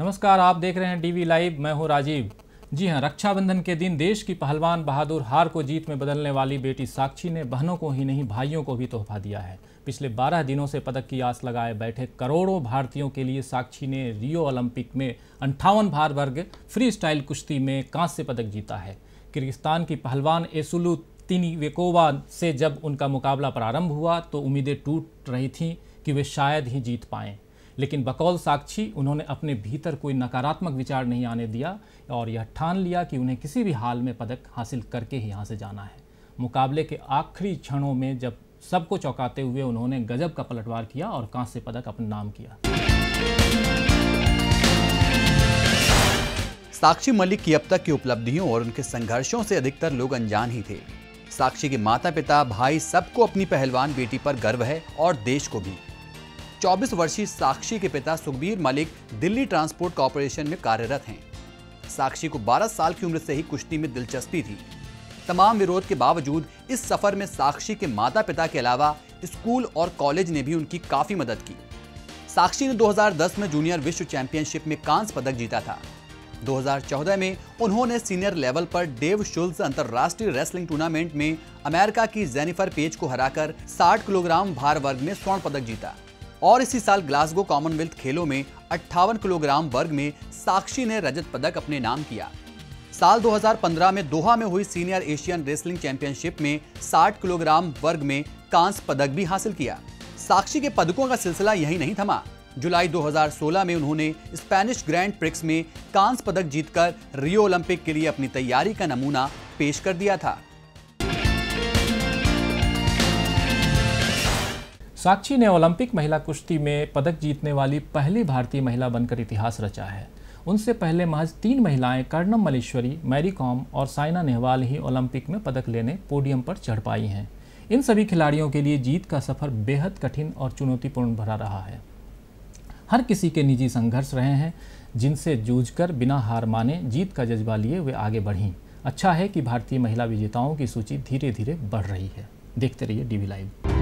नमस्कार, आप देख रहे हैं डीवी लाइव मैं हूँ राजीव। जी हाँ, रक्षाबंधन के दिन देश की पहलवान बहादुर हार को जीत में बदलने वाली बेटी साक्षी ने बहनों को ही नहीं, भाइयों को भी तोहफा दिया है। पिछले 12 दिनों से पदक की आस लगाए बैठे करोड़ों भारतीयों के लिए साक्षी ने रियो ओलंपिक में अंठावन भार वर्ग फ्री स्टाइल कुश्ती में कांस्य पदक जीता है। किर्गिस्तान की पहलवान एसुलू तिनिवेकोवा से जब उनका मुकाबला प्रारंभ हुआ तो उम्मीदें टूट रही थीं कि वे शायद ही जीत पाएँ। लेकिन बकौल साक्षी, उन्होंने अपने भीतर कोई नकारात्मक विचार नहीं आने दिया और यह ठान लिया कि उन्हें किसी भी हाल में पदक हासिल करके ही यहाँ से जाना है। मुकाबले के आखिरी क्षणों में जब सबको चौंकाते हुए उन्होंने गजब का पलटवार किया और कांस्य पदक अपने नाम किया। साक्षी मलिक की अब तक की उपलब्धियों और उनके संघर्षों से अधिकतर लोग अनजान ही थे। साक्षी के माता पिता भाई सबको अपनी पहलवान बेटी पर गर्व है और देश को भी। 24 वर्षीय साक्षी के पिता सुखबीर मलिक दिल्ली ट्रांसपोर्ट कॉरपोरेशन में कार्यरत हैं। साक्षी को 12 साल की उम्र से ही कुश्ती में दिलचस्पी थी। तमाम विरोध के बावजूद इस सफ़र में साक्षी के माता पिता के अलावा स्कूल और कॉलेज ने भी उनकी काफ़ी मदद की। साक्षी ने 2010 में जूनियर विश्व चैंपियनशिप में कांस्य पदक जीता था। 2014 में उन्होंने सीनियर लेवल पर डेव शुल्स अंतर्राष्ट्रीय रेसलिंग टूर्नामेंट में अमेरिका की जेनिफर पेज को हराकर 60 किलोग्राम भार वर्ग में स्वर्ण पदक जीता। और इसी साल ग्लासगो कॉमनवेल्थ खेलों में अट्ठावन किलोग्राम वर्ग में साक्षी ने रजत पदक अपने नाम किया। साल 2015 में दोहा में हुई सीनियर एशियन रेसलिंग चैंपियनशिप में 60 किलोग्राम वर्ग में कांस्य पदक भी हासिल किया। साक्षी के पदकों का सिलसिला यही नहीं थमा। जुलाई 2016 में उन्होंने स्पेनिश ग्रैंड प्रिक्स में कांस्य पदक जीतकर रियो ओलंपिक के लिए अपनी तैयारी का नमूना पेश कर दिया था। साक्षी ने ओलंपिक महिला कुश्ती में पदक जीतने वाली पहली भारतीय महिला बनकर इतिहास रचा है। उनसे पहले महज तीन महिलाएँ कर्णम मलेश्वरी, मैरी कॉम और साइना नेहवाल ही ओलंपिक में पदक लेने पोडियम पर चढ़ पाई हैं। इन सभी खिलाड़ियों के लिए जीत का सफ़र बेहद कठिन और चुनौतीपूर्ण भरा रहा है। हर किसी के निजी संघर्ष रहे हैं, जिनसे जूझकर बिना हार माने जीत का जज्बा लिए वे आगे बढ़ीं। अच्छा है कि भारतीय महिला विजेताओं की सूची धीरे धीरे बढ़ रही है। देखते रहिए डीवी लाइव।